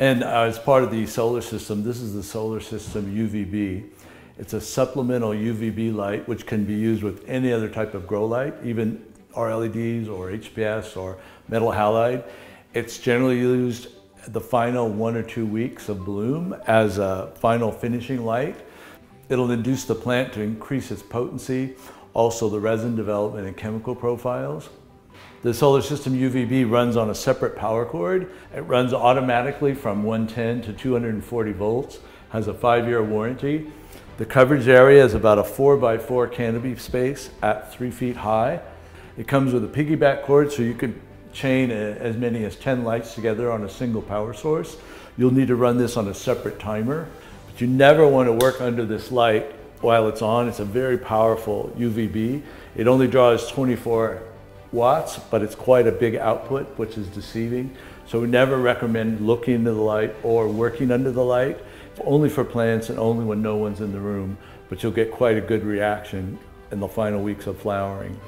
And uh, as part of the solar system, this is the solar system UVB. It's a supplemental UVB light which can be used with any other type of grow light, even our LEDs or HPS or metal halide. It's generally used the final one or two weeks of bloom as a final finishing light. It'll induce the plant to increase its potency, also the resin development and chemical profiles. The solar system UVB runs on a separate power cord. It runs automatically from 110 to 240 volts, has a five-year warranty. The coverage area is about a four by four canopy space at three feet high. It comes with a piggyback cord so you could chain uh, as many as 10 lights together on a single power source. You'll need to run this on a separate timer, but you never want to work under this light while it's on. It's a very powerful UVB. It only draws 24 watts, but it's quite a big output, which is deceiving. So we never recommend looking into the light or working under the light, only for plants and only when no one's in the room, but you'll get quite a good reaction in the final weeks of flowering.